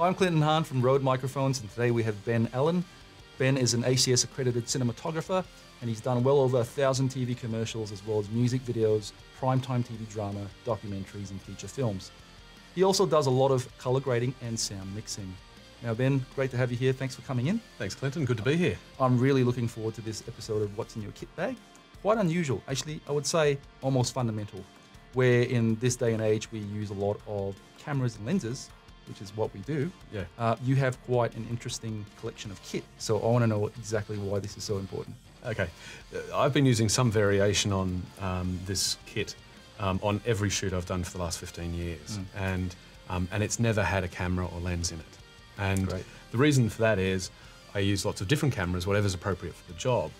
I'm Clinton Hahn from Rode Microphones, and today we have Ben Allan. Ben is an ACS accredited cinematographer, and he's done well over a thousand TV commercials as well as music videos, primetime TV drama, documentaries, and feature films. He also does a lot of color grading and sound mixing. Now, Ben, great to have you here. Thanks for coming in. Thanks, Clinton. Good to be here. I'm really looking forward to this episode of What's in Your Kit Bag. Quite unusual, actually, I would say almost fundamental, where in this day and age we use a lot of cameras and lenses, which is what we do. Yeah. Uh, you have quite an interesting collection of kit, so I want to know exactly why this is so important. Okay. Uh, I've been using some variation on um, this kit um, on every shoot I've done for the last 15 years, Mm. and um, and it's never had a camera or lens in it. And Great. the reason for that is I use lots of different cameras, whatever's appropriate for the job.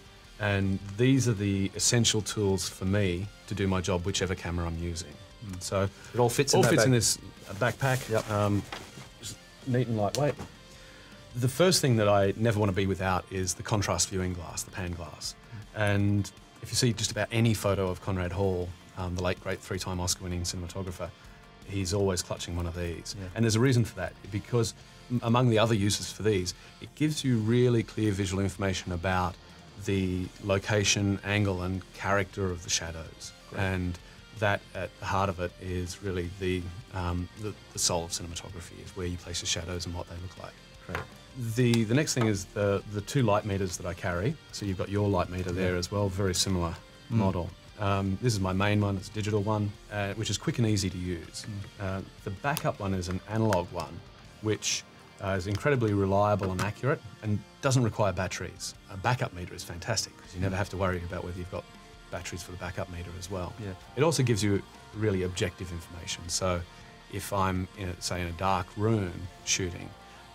And these are the essential tools for me to do my job, whichever camera I'm using. So It all fits in all that fits in this backpack. Yep. Um, neat and lightweight. The first thing that I never want to be without is the contrast viewing glass, the pan glass. And if you see just about any photo of Conrad Hall, um, the late great three-time Oscar-winning cinematographer, he's always clutching one of these. Yeah. And there's a reason for that because among the other uses for these, it gives you really clear visual information about the location, angle, and character of the shadows. Great. And that at the heart of it is really the, um, the the soul of cinematography is where you place the shadows and what they look like. Great. The the next thing is the the two light meters that I carry. So you've got your light meter there as well, very similar Mm. model. Um, this is my main one. It's a digital one, uh, which is quick and easy to use. Uh, the backup one is an analog one, which uh, is incredibly reliable and accurate and doesn't require batteries. A backup meter is fantastic because you never have to worry about whether you've got batteries for the backup meter as well. Yeah. It also gives you really objective information. So if I'm, in a, say, in a dark room shooting,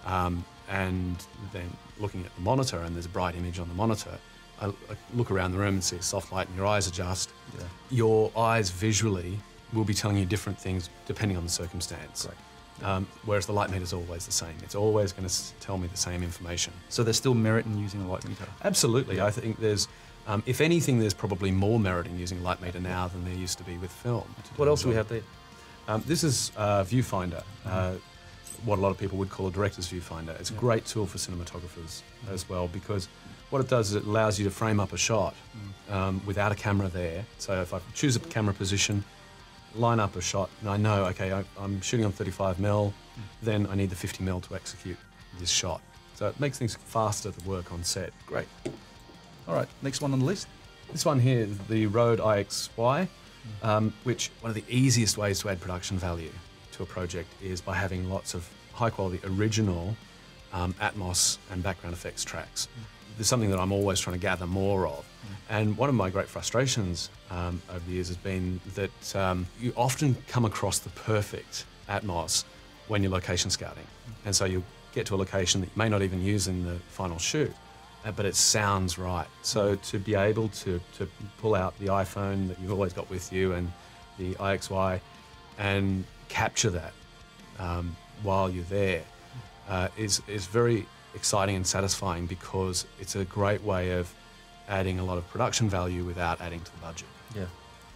um, and then looking at the monitor and there's a bright image on the monitor, I, I look around the room and see a soft light and your eyes adjust. Yeah. Your eyes visually will be telling you different things depending on the circumstance. Great. Um, whereas the light meter is always the same. It's always going to tell me the same information. So there's still merit in using a light meter. Absolutely. Yeah. I think there's, um, if anything, there's probably more merit in using light meter now than there used to be with film. What else do we have there? Um, this is uh, Viewfinder, uh, what a lot of people would call a director's viewfinder. It's a Yeah. great tool for cinematographers as well because what it does is it allows you to frame up a shot um, without a camera there. So if I choose a camera position, line up a shot, and I know, okay, I, I'm shooting on 35 mil, then I need the 50 mil to execute this shot. So it makes things faster to work on set. Great. All right, next one on the list. This one here is the Rode i-XY, um, which one of the easiest ways to add production value to a project is by having lots of high quality original um, Atmos and background effects tracks. There's something that I'm always trying to gather more of. And one of my great frustrations um, over the years has been that um, you often come across the perfect Atmos when you're location scouting. And so you'll get to a location that you may not even use in the final shoot, but it sounds right. So to be able to, to pull out the iPhone that you've always got with you and the i-XY and capture that um, while you're there uh, is, is very exciting and satisfying because it's a great way of adding a lot of production value without adding to the budget. Yeah,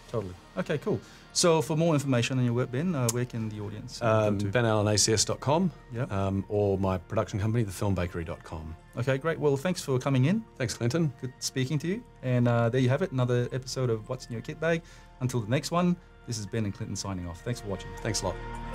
totally. Okay, cool. So for more information on your work, Ben, uh, where can the audience uh, Um? BenAllanacs.com Yep. um, or my production company, thefilmbakery.com. Okay, great. Well, thanks for coming in. Thanks, Clinton. Good speaking to you. And uh, there you have it, another episode of What's in Your Kit Bag. Until the next one, this is Ben and Clinton signing off. Thanks for watching. Thanks a lot.